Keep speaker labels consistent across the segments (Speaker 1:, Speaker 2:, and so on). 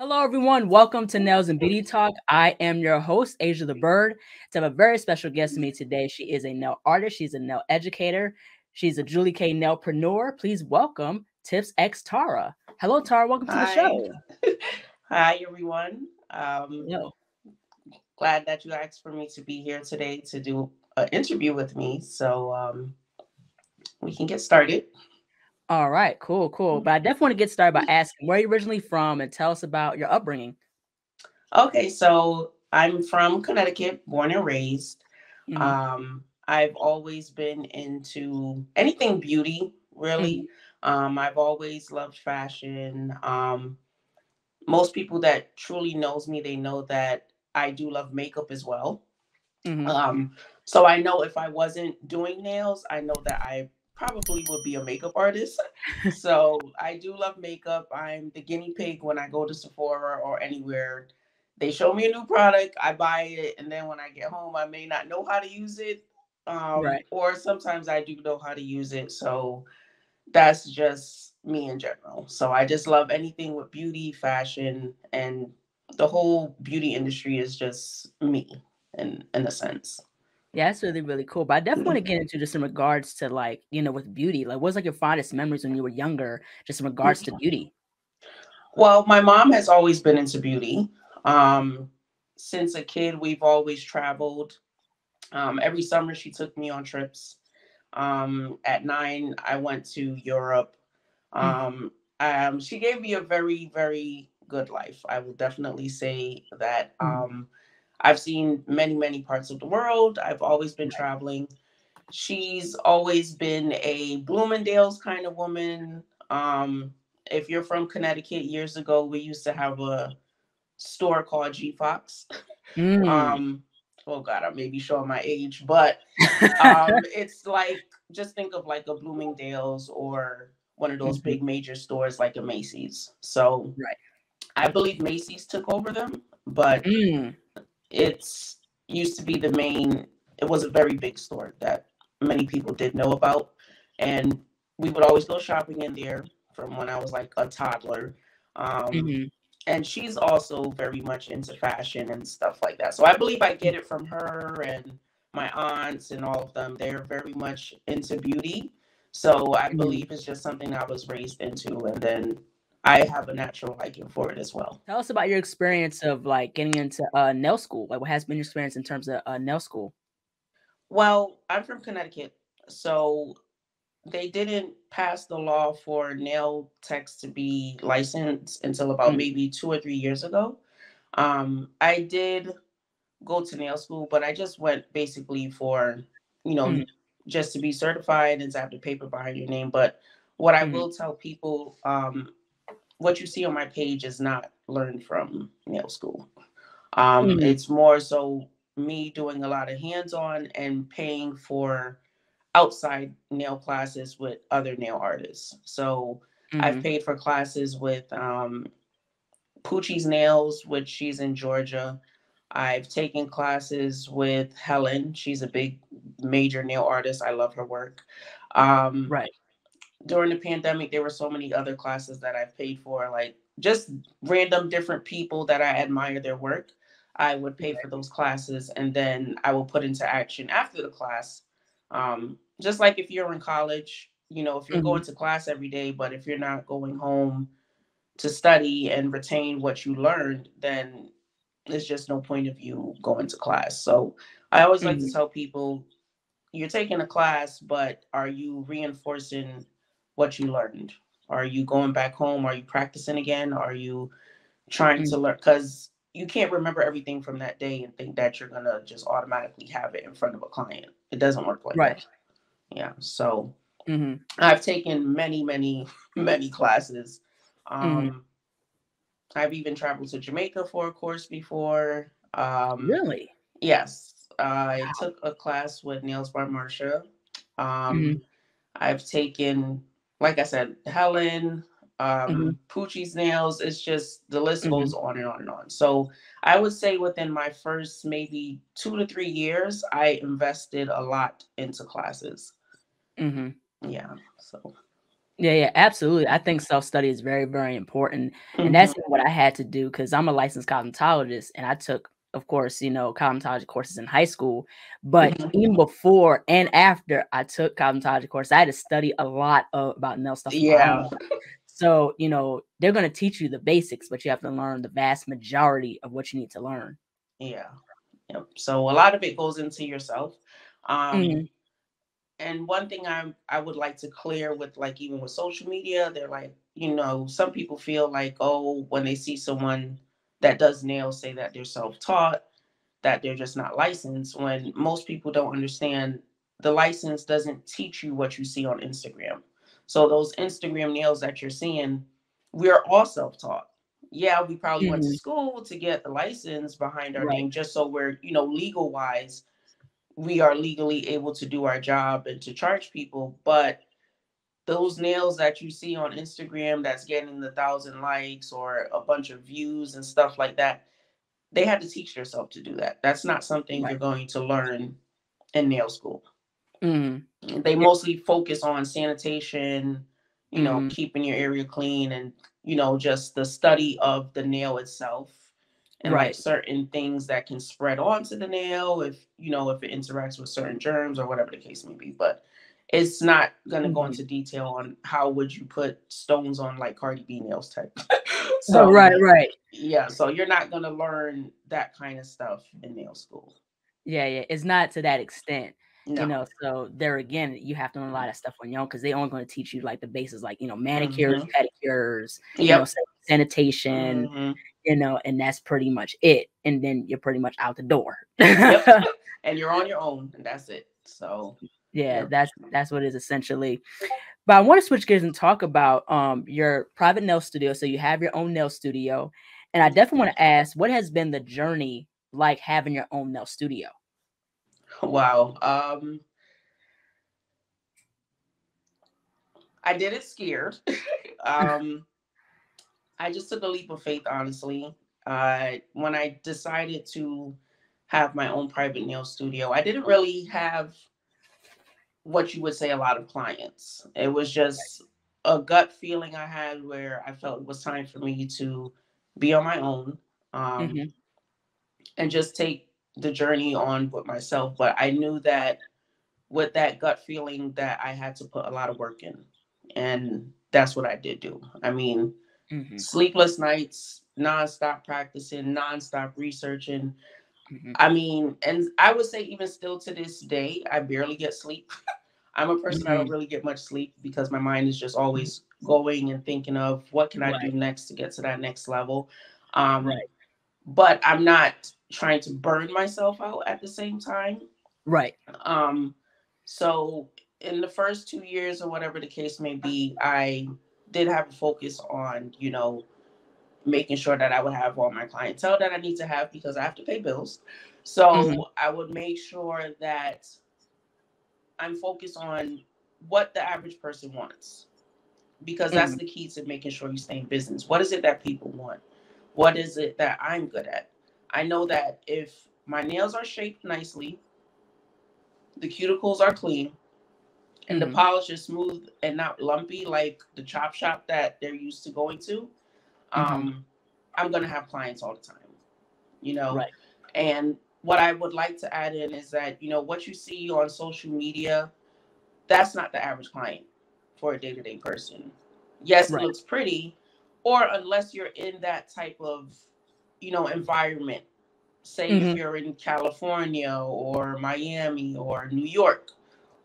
Speaker 1: Hello, everyone. Welcome to Nails and Beauty Talk. I am your host, Asia the Bird. To have a very special guest to me today. She is a nail artist. She's a nail educator. She's a Julie K nailpreneur. Please welcome Tips X Tara. Hello, Tara. Welcome to the
Speaker 2: Hi.
Speaker 1: show.
Speaker 2: Hi, everyone. Um,
Speaker 1: Yo.
Speaker 2: glad that you asked for me to be here today to do an interview with me. So um, we can get started.
Speaker 1: All right, cool, cool. But I definitely want to get started by asking where you originally from and tell us about your upbringing.
Speaker 2: Okay, so I'm from Connecticut, born and raised.
Speaker 1: Mhm.
Speaker 2: Um, I've always been into anything beauty, really. Um, I've always loved fashion. Um, most people that truly knows me, they know that I do love makeup as well.
Speaker 1: Mhm.
Speaker 2: Um, so I know if I wasn't doing nails, I know that I probably would be a makeup artist. so I do love makeup. I'm the guinea pig when I go to Sephora or anywhere. They show me a new product, I buy it, and then when I get home, I may not know how to use it. Um,
Speaker 1: Right.
Speaker 2: or sometimes I do know how to use it. So that's just me in general. So I just love anything with beauty, fashion, and the whole beauty industry is just me in in a sense.
Speaker 1: Yeah, that's really, really cool. But I definitely want to get into just in regards to like, you know, with beauty. Like, what's like your fondest memories when you were younger, just in regards to beauty?
Speaker 2: Well, my mom has always been into beauty. Um, since a kid, we've always traveled. Um, every summer, she took me on trips. Um, at nine, I went to Europe. Um, um, she gave me a very, very good life. I will definitely say that.
Speaker 1: Mhm.
Speaker 2: Um, I've seen many, many parts of the world. I've always been traveling. She's always been a Bloomingdale's kind of woman. Um, if you're from Connecticut, years ago, we used to have a store called G Fox.
Speaker 1: Mm.
Speaker 2: Um, oh God, I may be showing my age, but um, it's like just think of like a Bloomingdale's or one of those
Speaker 1: Mhm.
Speaker 2: big major stores like a Macy's. So
Speaker 1: Right.
Speaker 2: I believe Macy's took over them, but
Speaker 1: Mm.
Speaker 2: It's used to be the main it was a very big store that many people did know about. And we would always go shopping in there from when i was like a toddler. Um,
Speaker 1: Mhm.
Speaker 2: and she's also very much into fashion and stuff like that. So i believe i get it from her and my aunts and all of them. They're very much into beauty. So i
Speaker 1: Mhm.
Speaker 2: believe it's just something i was raised into and then i have a natural liking for it as well
Speaker 1: Tell us about your experience of like getting into uh, nail school. Like, what has been your experience in terms of uh, nail school?
Speaker 2: Well, I'm from Connecticut, so they didn't pass the law for nail techs to be licensed until about
Speaker 1: Mm.
Speaker 2: maybe two or three years ago. Um, I did go to nail school, but I just went basically for, you know,
Speaker 1: Mhm.
Speaker 2: just to be certified and to have the paper behind your name. But what I
Speaker 1: Mhm.
Speaker 2: will tell people, um, what you see on my page is not learned from nail school. Um,
Speaker 1: Mhm.
Speaker 2: It's more so me doing a lot of hands-on and paying for outside nail classes with other nail artists. So I've
Speaker 1: Mhm.
Speaker 2: paid for classes with um, Poochie's Nails, which she's in Georgia. I've taken classes with Helen. She's a big, major nail artist. I love her work. Um,
Speaker 1: Right.
Speaker 2: During the pandemic, there were so many other classes that I've paid for, like just random different people that I admire their work. I would pay for those classes and then I will put into action after the class. Um, just like if you're in college, you know, if you're
Speaker 1: Mhm.
Speaker 2: going to class every day, but if you're not going home to study and retain what you learned, then there's just no point of you going to class. So I always like to
Speaker 1: Mhm.
Speaker 2: tell people you're taking a class, but are you reinforcing what you learned? Are you going back home? Are you practicing again? Are you trying to
Speaker 1: Mhm.
Speaker 2: learn? Because you can't remember everything from that day and think that you're gonna just automatically have it in front of a client. It doesn't work like
Speaker 1: Right.
Speaker 2: that. Yeah. So
Speaker 1: Mhm.
Speaker 2: I've taken many, many, many classes.
Speaker 1: Mhm.
Speaker 2: Um, I've even traveled to Jamaica for a course before. Um,
Speaker 1: Really?
Speaker 2: Yes, I
Speaker 1: Wow.
Speaker 2: took a class with Nails by Marsha. Um,
Speaker 1: Mhm.
Speaker 2: I've taken, like I said, Helen, um,
Speaker 1: Mhm.
Speaker 2: Poochie's Nails. It's just the list
Speaker 1: Mhm.
Speaker 2: goes on and on and on. So I would say within my first maybe two to three years, I invested a lot into classes.
Speaker 1: Mhm.
Speaker 2: Yeah. So
Speaker 1: Yeah, yeah, absolutely. I think self study is very, very important. Mm-hmm. And that's what I had to do because I'm a licensed cosmetologist and I took, of course, you know, cosmetology courses in high school. But mm-hmm. even before and after I took cosmetology course, I had to study a lot of, about nail stuff.
Speaker 2: Yeah.
Speaker 1: So, you know, they're going to teach you the basics, but you have to learn the vast majority of what you need to learn.
Speaker 2: Yeah. Yep. So a lot of it goes into yourself. Um, mm-hmm and one thing I I would like to clear with like even with social media, they're like, you know, some people feel like, oh, when they see someone that does nails say that they're self-taught, that they're just not licensed, when most people don't understand the license doesn't teach you what you see on Instagram. So those Instagram nails that you're seeing, we're all self-taught. Yeah, we probably mm-hmm. went to mm-hmm. school to get the license behind our right. name just so we're, you know, legal wise we are legally able to do our job and to charge people. But those nails that you see on Instagram that's getting the thousand likes or a bunch of views and stuff like that, they had to teach themselves to do that. That's not something right. you're going to learn in nail school. Mm-hmm. They mostly focus on sanitation, you know, mm-hmm. keeping your area clean and, you know, just the study of the nail itself and right. like certain things that can spread onto the nail if you know if it interacts with certain germs or whatever the case may be but it's not going to mm-hmm. go into detail on how would you put stones on like cardi b nails type
Speaker 1: so oh, right right
Speaker 2: yeah so you're not going to learn that kind of stuff in nail school
Speaker 1: yeah yeah it's not to that extent no. you know so there again you have to learn a lot of stuff on your own because they only going to teach you like the bases like you know manicures mm-hmm. pedicures yep. you know sanitation mm-hmm you know, and that's pretty much it. And then you're pretty much out the door.
Speaker 2: yep. And you're on your own, and that's it. So
Speaker 1: yeah, yep. that's that's what it is essentially. But I want to switch gears and talk about um your private nail studio. So you have your own nail studio, and I definitely want to ask, what has been the journey like having your own nail studio?
Speaker 2: Wow. Um I did it scared. um I just took a leap of faith, honestly. Uh, when I decided to have my own private nail studio, I didn't really have what you would say a lot of clients. It was just a gut feeling I had where I felt it was time for me to be on my own um, mm-hmm. and just take the journey on with myself. But I knew that with that gut feeling that I had to put a lot of work in. And that's what I did do. I mean, mm-hmm. sleepless nights, nonstop practicing, nonstop researching. Mm-hmm. I mean, and I would say even still to this day, I barely get sleep. I'm a person mm-hmm. I don't mm-hmm. really get much sleep because my mind is just always going and thinking of what can I right. do next to get to that next level. Um, right. But I'm not trying to burn myself out at the same time.
Speaker 1: Right.
Speaker 2: Um, so in the first two years or whatever the case may be, I did have a focus on, you know, making sure that I would have all my clientele that I need to have because I have to pay bills. So mm-hmm. I would make sure that I'm focused on what the average person wants because that's mm-hmm. the key to making sure you stay in business. What is it that people want? What is it that I'm good at? I know that if my nails are shaped nicely, the cuticles are clean, and mm-hmm. the polish is smooth and not lumpy like the chop shop that they're used to going to, mm-hmm. um, I'm gonna have clients all the time. You know, right. and what I would like to add in is that you know what you see on social media, that's not the average client for a day to day person. Yes, right. it looks pretty, or unless you're in that type of you know environment say mm-hmm. if you're in California or Miami or New York,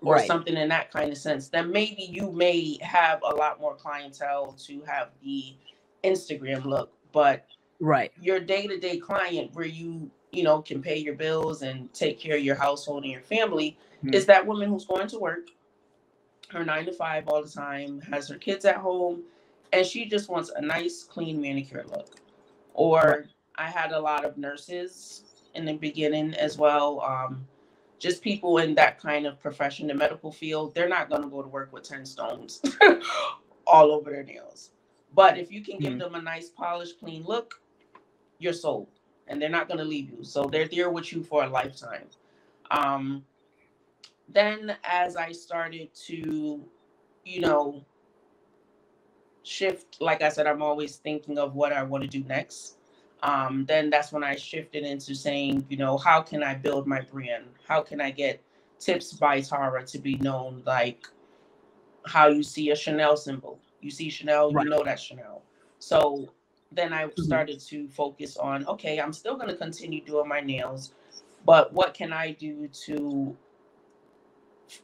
Speaker 2: or right. something in that kind of sense, then maybe you may have a lot more clientele to have the Instagram look. But
Speaker 1: right,
Speaker 2: your day to day client where you you know can pay your bills and take care of your household and your family mm-hmm. is that woman who's going to work her nine to five all the time, has her kids at home, and she just wants a nice, clean manicure look. Or. I had a lot of nurses in the beginning as well. Um, just people in that kind of profession, the medical field, they're not going to go to work with 10 stones all over their nails. But if you can give mm-hmm. them a nice, polished, clean look, you're sold and they're not going to leave you. So they're there with you for a lifetime. Um, then, as I started to, you know, shift, like I said, I'm always thinking of what I want to do next. Um, then that's when I shifted into saying, you know, how can I build my brand? How can I get tips by Tara to be known like how you see a Chanel symbol? You see Chanel, right. you know that's Chanel. So then I mm-hmm. started to focus on, okay, I'm still going to continue doing my nails, but what can I do to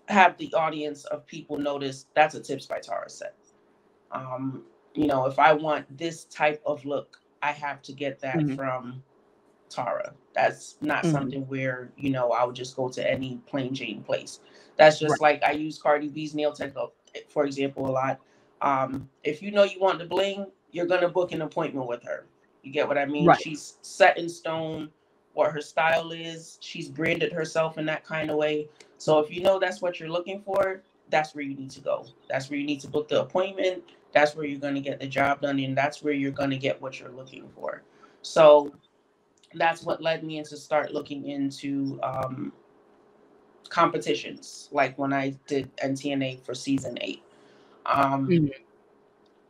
Speaker 2: have the audience of people notice that's a Tips by Tara set? Um, you know, if I want this type of look, I have to get that mm-hmm. from Tara. That's not mm-hmm. something where, you know, I would just go to any plain Jane place. That's just right. like I use Cardi B's nail tech, for example, a lot. Um, if you know you want the bling, you're gonna book an appointment with her. You get what I mean? Right. She's set in stone what her style is. She's branded herself in that kind of way. So if you know that's what you're looking for, that's where you need to go. That's where you need to book the appointment. That's where you're going to get the job done, and that's where you're going to get what you're looking for. So that's what led me into start looking into um, competitions, like when I did NTNA for season eight. Um, mm-hmm.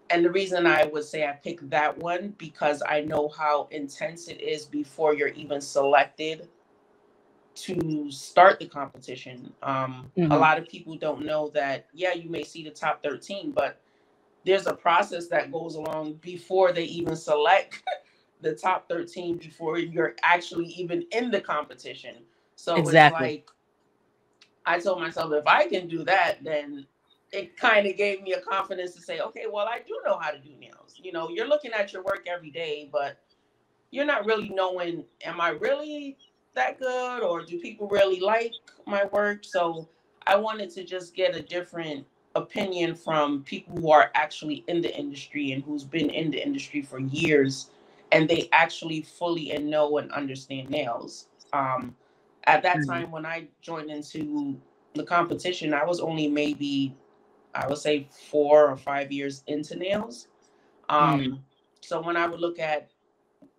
Speaker 2: And the reason I would say I picked that one because I know how intense it is before you're even selected to start the competition. Um, mm-hmm. A lot of people don't know that, yeah, you may see the top 13, but there's a process that goes along before they even select the top 13 before you're actually even in the competition. So exactly. it's like I told myself if I can do that, then it kind of gave me a confidence to say, okay, well, I do know how to do nails. You know, you're looking at your work every day, but you're not really knowing, am I really that good or do people really like my work? So I wanted to just get a different opinion from people who are actually in the industry and who's been in the industry for years and they actually fully and know and understand nails. Um, at that mm-hmm. time when I joined into the competition, I was only maybe, I would say, four or five years into nails. Um, mm-hmm. So when I would look at,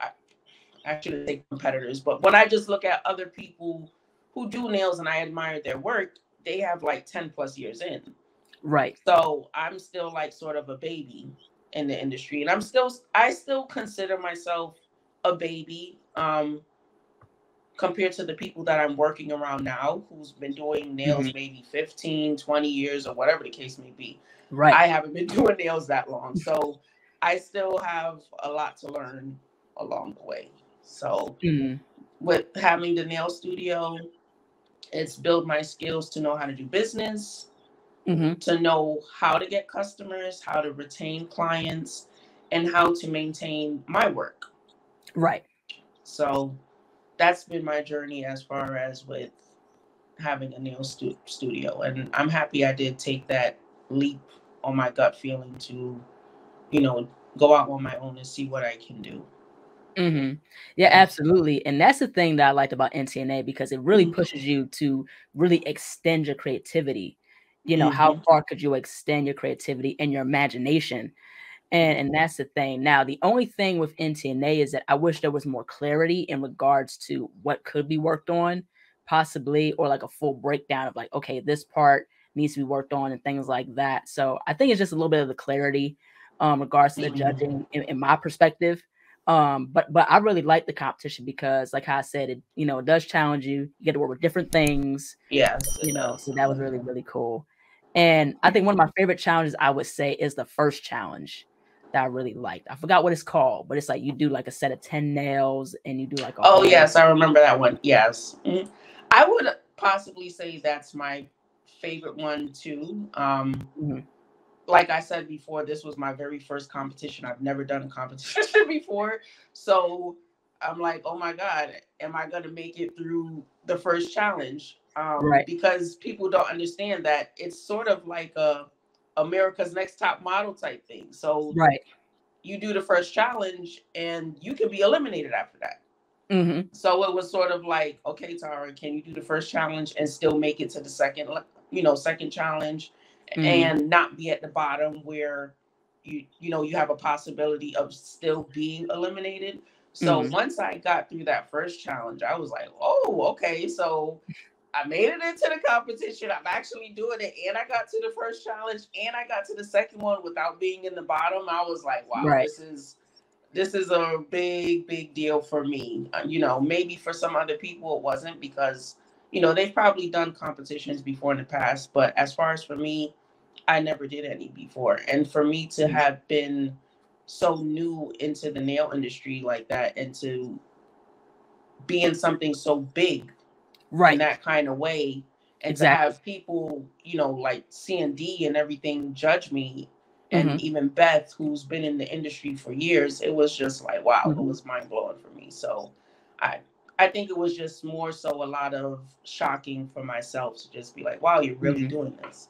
Speaker 2: I, I shouldn't say competitors, but when I just look at other people who do nails and I admire their work, they have like 10 plus years in.
Speaker 1: Right.
Speaker 2: So I'm still like sort of a baby in the industry. And I'm still I still consider myself a baby um compared to the people that I'm working around now who's been doing nails mm-hmm. maybe 15, 20 years or whatever the case may be.
Speaker 1: Right.
Speaker 2: I haven't been doing nails that long. So I still have a lot to learn along the way. So mm-hmm. with having the nail studio, it's built my skills to know how to do business, mm-hmm. to know how to get customers, how to retain clients, and how to maintain my work.
Speaker 1: Right.
Speaker 2: So that's been my journey as far as with having a nail stu- studio. And I'm happy I did take that leap on my gut feeling to, you know, go out on my own and see what I can do.
Speaker 1: Mm-hmm. Yeah, absolutely. And that's the thing that I liked about NTNA because it really mm-hmm. pushes you to really extend your creativity you know mm-hmm. how far could you extend your creativity and your imagination and and that's the thing. Now the only thing with ntna is that i wish there was more clarity in regards to what could be worked on possibly or like a full breakdown of like okay this part needs to be worked on and things like that. So i think it's just a little bit of the clarity um regards to the mm-hmm. judging in, in my perspective. Um but but i really like the competition because like i said it you know it does challenge you. You get to work with different things
Speaker 2: yes
Speaker 1: you know so that was really really cool. And I think one of my favorite challenges I would say is the first challenge that I really liked. I forgot what it's called, but it's like you do like a set of 10 nails and you do like
Speaker 2: Oh yes, I remember that one. Yes. Mm-hmm. I would possibly say that's my favorite one too. Um mm-hmm. like I said before, this was my very first competition. I've never done a competition before. So I'm like, oh my God, am I gonna make it through the first challenge? um, right. because people don't understand that it's sort of like a America's Next Top Model type thing. So
Speaker 1: right,
Speaker 2: you do the first challenge and you can be eliminated after that.
Speaker 1: Mm-hmm.
Speaker 2: So it was sort of like, okay, Tara, can you do the first challenge and still make it to the second, you know, second challenge, mm-hmm. and not be at the bottom where you, you know, you have a possibility of still being eliminated. So mm-hmm. once I got through that first challenge, I was like, oh, okay, so I made it into the competition. I'm actually doing it, and I got to the first challenge, and I got to the second one without being in the bottom. I was like, wow, right. this is this is a big, big deal for me. Uh, you know, maybe for some other people it wasn't because you know they've probably done competitions before in the past, but as far as for me, I never did any before, and for me to mm-hmm. have been so new into the nail industry like that and to be in something so big right in that kind of way and exactly. to have people you know like CND and everything judge me and mm-hmm. even beth who's been in the industry for years it was just like wow mm-hmm. it was mind-blowing for me so i i think it was just more so a lot of shocking for myself to just be like wow you're really mm-hmm. doing this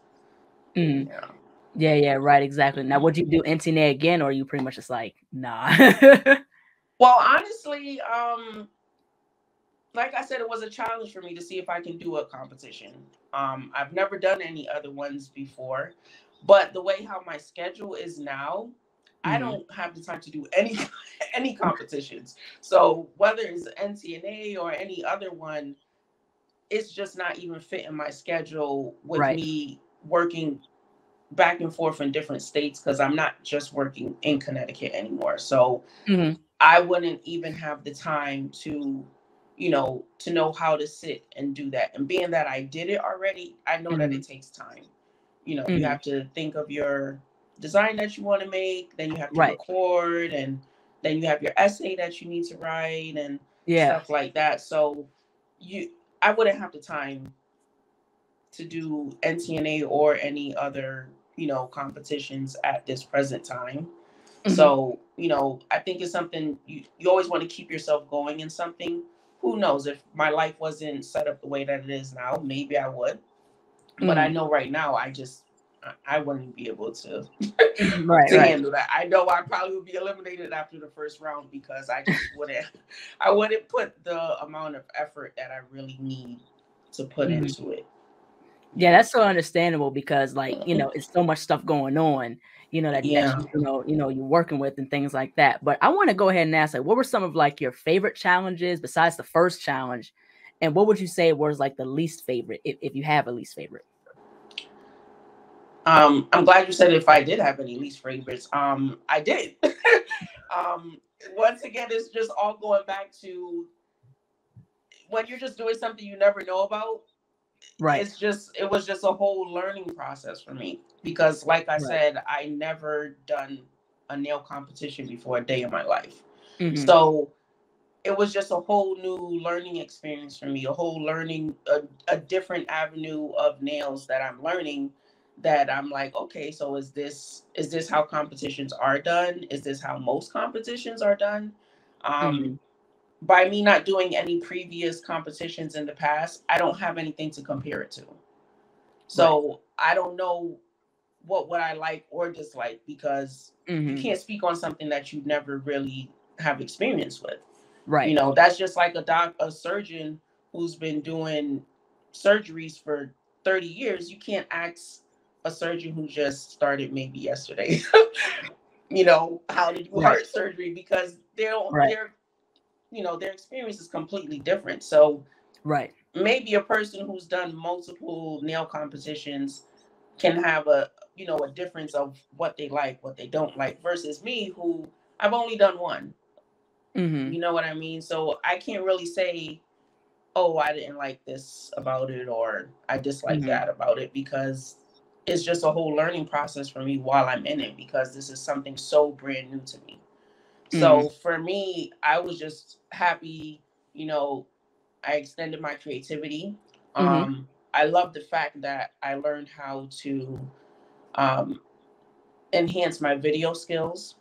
Speaker 1: mm-hmm. yeah yeah yeah right exactly now would you do NTNA again or are you pretty much just like nah
Speaker 2: well honestly um like I said, it was a challenge for me to see if I can do a competition. Um, I've never done any other ones before, but the way how my schedule is now, mm-hmm. I don't have the time to do any any competitions. So whether it's NTNA or any other one, it's just not even fitting my schedule with right. me working back and forth in different states because I'm not just working in Connecticut anymore. So mm-hmm. I wouldn't even have the time to you know, to know how to sit and do that. And being that I did it already, I know mm-hmm. that it takes time. You know, mm-hmm. you have to think of your design that you want to make, then you have to right. record, and then you have your essay that you need to write and yeah. stuff like that. So you I wouldn't have the time to do NTNA or any other, you know, competitions at this present time. Mm-hmm. So, you know, I think it's something you, you always want to keep yourself going in something who knows if my life wasn't set up the way that it is now, maybe I would. Mm-hmm. But I mm. know right now I just I wouldn't be able to, right, to right. handle that. I know I probably would be eliminated after the first round because I just wouldn't I wouldn't put the amount of effort that I really need to put mm-hmm. into it.
Speaker 1: Yeah, that's so understandable because like, you know, it's so much stuff going on you know that, yeah. that you, you know you know you're working with and things like that but i want to go ahead and ask like what were some of like your favorite challenges besides the first challenge? And what would you say was like the least favorite if, if you have a least favorite?
Speaker 2: Um i'm glad you said if i did have any least favorites um i did. Um once again it's just all going back to when you're just doing something you never know about right. it's just it was just a whole learning process for me because like i right. said i never done a nail competition before a day in my life. Mm-hmm. so it was just a whole new learning experience for me a whole learning a, a different avenue of nails that i'm learning that i'm like okay so is this is this how competitions are done? Is this how most competitions are done? Um mm-hmm by me not doing any previous competitions in the past, I don't have anything to compare it to. So right. I don't know what would I like or dislike because mm-hmm. you can't speak on something that you never really have experience with. Right. You know, that's just like a doc a surgeon who's been doing surgeries for 30 years. You can't ask a surgeon who just started maybe yesterday, you know, how to do right. heart surgery because they don't right. they're you know their experience is completely different. So right. maybe a person who's done multiple nail competitions can have a you know a difference of what they like what they don't like versus me who i've only done one. Mm-hmm. you know what i mean? So i can't really say oh i didn't like this about it or i dislike mm-hmm. that about it because it's just a whole learning process for me while i'm in it because this is something so brand new to me so mm-hmm. for me, I was just happy, you know, I extended my creativity. Mm-hmm. Um, I love the fact that I learned how to um, enhance my video skills.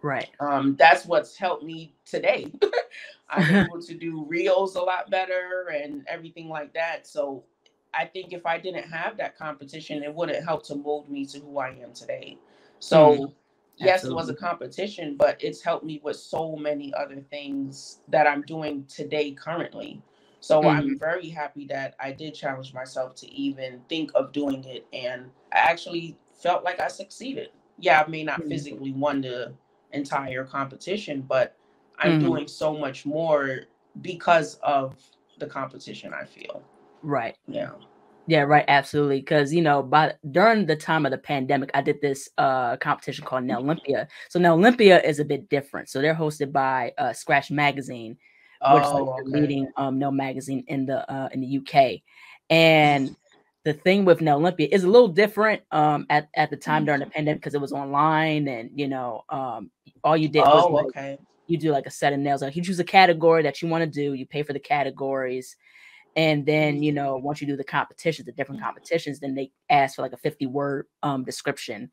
Speaker 2: Right. Um, that's what's helped me today. I'm able to do reels a lot better and everything like that. So I think if I didn't have that competition, it wouldn't help to mold me to who I am today. So mm yes, Absolutely. it was a competition, but it's helped me with so many other things that I'm doing today currently. So mm-hmm. I'm very happy that I did challenge myself to even think of doing it. And I actually felt like I succeeded. Yeah, I may not mm-hmm. physically won the entire competition, but I'm mm-hmm. doing so much more because of the competition, I feel.
Speaker 1: Right.
Speaker 2: Yeah.
Speaker 1: Yeah, right, absolutely. Because you know, by during the time of the pandemic, I did this uh competition called Nail Olympia. So Nail Olympia is a bit different. So they're hosted by uh Scratch Magazine, which is like
Speaker 2: Oh,
Speaker 1: the leading um nail magazine in the uh in the UK. And the thing with Nail Olympia is a little different um at, at the time during the pandemic because it was online and you know um all you did was
Speaker 2: Oh,
Speaker 1: like,
Speaker 2: okay.
Speaker 1: you do like a set of nails. Like you choose a category that you want to do, you pay for the categories, and then you know once you do the competitions, the different competitions, then they ask for like a 50 word um description,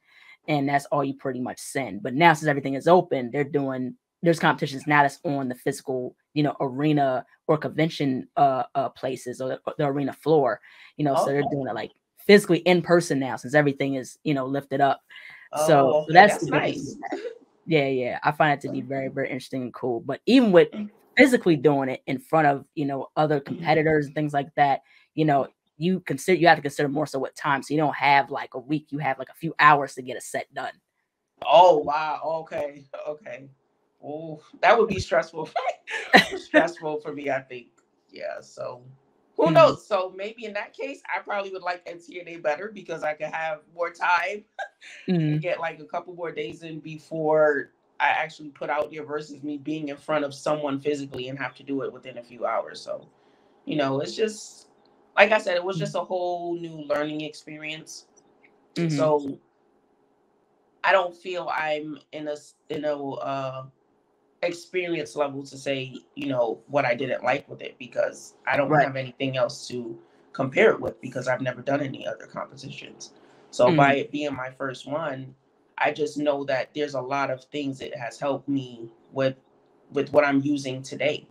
Speaker 1: and that's all you pretty much send. But now since everything is open, they're doing there's competitions now that's on the physical you know arena or convention uh, uh places or the, the arena floor, you know, so they're doing it like physically in person now since everything is you know lifted up.
Speaker 2: Oh,
Speaker 1: so
Speaker 2: okay.
Speaker 1: that's,
Speaker 2: that's nice.
Speaker 1: Yeah, yeah. I find it to be very, very interesting and cool. But even with physically doing it in front of you know other competitors and things like that, you know, you consider you have to consider more so what time. So you don't have like a week, you have like a few hours to get a set done.
Speaker 2: Oh wow. Okay. Okay. Oh, that would be stressful. for me. stressful for me, I think. Yeah. So who
Speaker 1: Mhm.
Speaker 2: knows? So maybe in that case, I probably would like NTNA better because I could have more time
Speaker 1: Mhm.
Speaker 2: get like a couple more days in before I actually put out there versus me being in front of someone physically and have to do it within a few hours. So, you know, it's just like I said, it was just a whole new learning experience.
Speaker 1: Mhm.
Speaker 2: So I don't feel I'm in a in a uh, experience level to say you know what I didn't like with it because I don't
Speaker 1: Right.
Speaker 2: have anything else to compare it with because I've never done any other competitions. So by it being my first one, I just know that there's a lot of things it has helped me with with what I'm using today.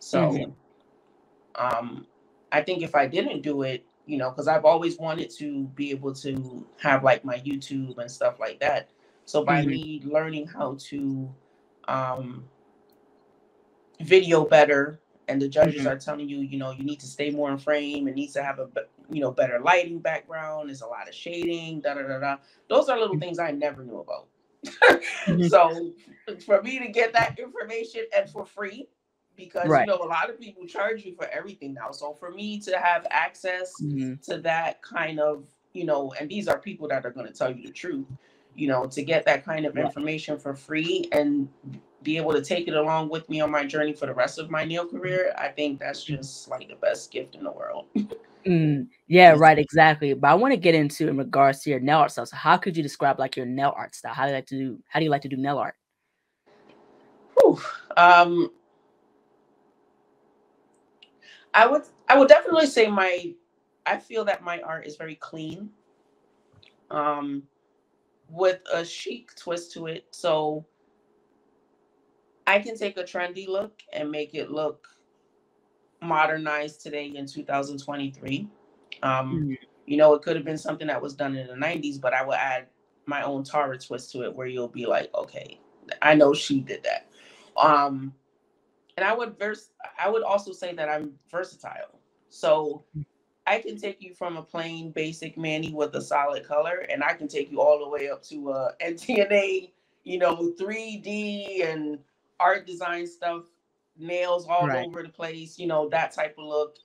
Speaker 2: So
Speaker 1: Mhm.
Speaker 2: um I think if I didn't do it, you know, because I've always wanted to be able to have like my YouTube and stuff like that. So by
Speaker 1: Mhm.
Speaker 2: me learning how to um video better and the judges
Speaker 1: Mhm.
Speaker 2: are telling you, you know, you need to stay more in frame, it needs to have a you know better lighting background, there's a lot of shading, da da da da. Those are little things I never knew about.
Speaker 1: Mhm.
Speaker 2: so for me to get that information and for free, because
Speaker 1: Right.
Speaker 2: you know a lot of people charge you for everything now. So for me to have access
Speaker 1: Mhm.
Speaker 2: to that kind of, you know, and these are people that are going to tell you the truth, you know, to get that kind of information for free and be able to take it along with me on my journey for the rest of my nail career, I think that's just like the best gift in the world.
Speaker 1: Mm, yeah, right, exactly. But I want to get into in regards to your nail art style. So how could you describe like your nail art style? How do you like to do how do you like to do nail art?
Speaker 2: Whew. Um, I would I would definitely say my I feel that my art is very clean. Um with a chic twist to it. So I can take a trendy look and make it look modernized today in 2023. Um,
Speaker 1: Mhm.
Speaker 2: you know, it could have been something that was done in the 90s, but I would add my own Tara twist to it where you'll be like, okay, I know she did that. Um, and I would vers- I would also say that I'm versatile. So I can take you from a plain basic mani with a solid color, and I can take you all the way up to a NTNA, you know, 3D and art design stuff, nails all
Speaker 1: Right.
Speaker 2: over the place, you know, that type of look.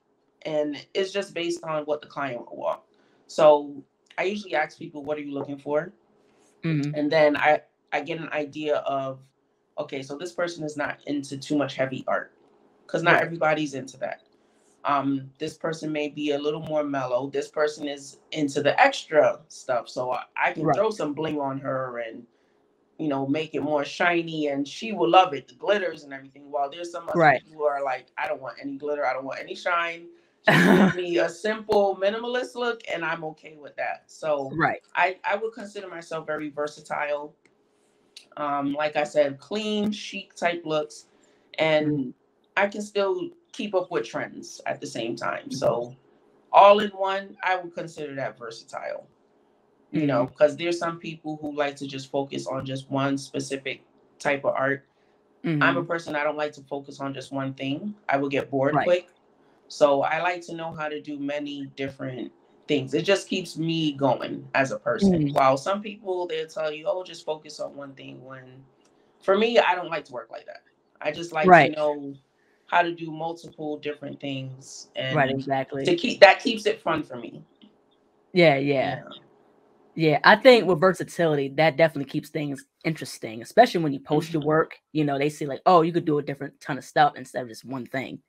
Speaker 2: And it's just based on what the client will want. So I usually ask people, what are you looking for?
Speaker 1: Mhm.
Speaker 2: and then I I get an idea of okay, so this person is not into too much heavy art because not
Speaker 1: Right.
Speaker 2: everybody's into that. Um, this person may be a little more mellow. This person is into the extra stuff, so I, I can
Speaker 1: Right.
Speaker 2: throw some bling on her and you know make it more shiny, and she will love it, the glitters and everything. While there's some other
Speaker 1: Right.
Speaker 2: people who are like, I don't want any glitter, I don't want any shine. Just give me a simple minimalist look, and I'm okay with that. So
Speaker 1: Right.
Speaker 2: I, I would consider myself very versatile. Um, like I said, clean, chic type looks, and
Speaker 1: Mhm.
Speaker 2: I can still keep up with trends at the same time. So, all in one, I would consider that versatile. You know, because there's some people who like to just focus on just one specific type of art. I'm a
Speaker 1: Mhm.
Speaker 2: person I don't like to focus on just one thing. I will get bored
Speaker 1: Right.
Speaker 2: quick. So I like to know how to do many different things. It just keeps me going as a person.
Speaker 1: Mhm.
Speaker 2: While some people they'll tell you, "Oh, just focus on one thing." When for me, I don't like to work like that. I just like
Speaker 1: Right.
Speaker 2: to know how to do multiple different things and
Speaker 1: right, exactly.
Speaker 2: to keep that keeps it fun for me.
Speaker 1: Yeah, yeah. Yeah, I think with versatility, that definitely keeps things interesting, especially when you post your
Speaker 2: Mhm.
Speaker 1: work. You know, they see like, oh, you could do a different ton of stuff instead of just one thing.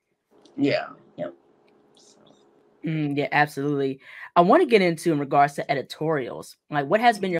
Speaker 2: Yeah. Yep.
Speaker 1: Mm, yeah, absolutely. I want to get into in regards to editorials. Like, what has been your